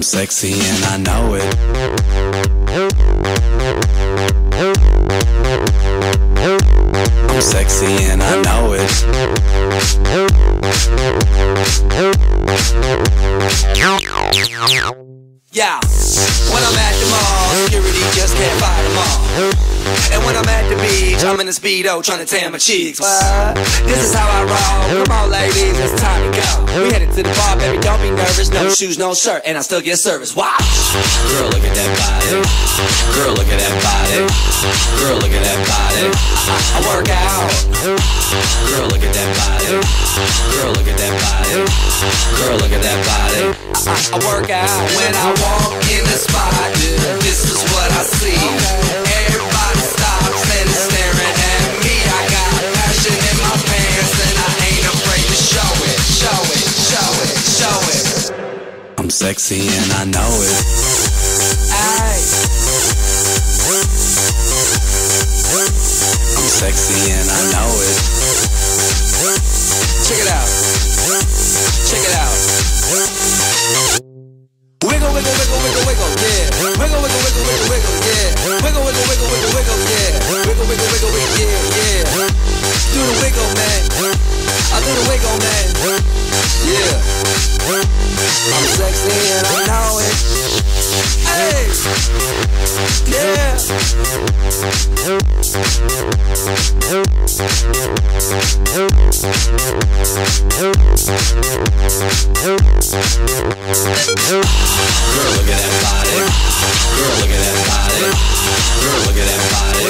I'm sexy and I know it. I'm sexy and I know it. Yeah, when I'm at the mall, security just can't fight them all. And when I'm at beach, I'm in a speedo trying to tan my cheeks. What? This is how I roll. Come on, ladies, it's time to go. We headed to the bar, baby, don't be nervous. No shoes, no shirt, and I still get service. Watch. Girl, look at that body. Girl, look at that body. Girl, look at that body. I work out. Girl, look at that body. Girl, look at that body. Girl, look at that body. I, I work out when I walk I'm sexy and I know it. I'm sexy and I know it. check it out. Check it out. Wiggle, wiggle, wiggle, wiggle, wiggle, yeah. Wiggle, wiggle, wiggle, wiggle, wiggle, yeah. Wiggle, wiggle, wiggle, wiggle, wiggle, yeah. Wiggle, wiggle, wiggle, wiggle, yeah, yeah. Do the wiggle, man. I do the wiggle, man. Yeah. I'm sexy and I know it. Hey. Yeah. Girl, look at that body. Girl, look at that body. Girl, look at that body.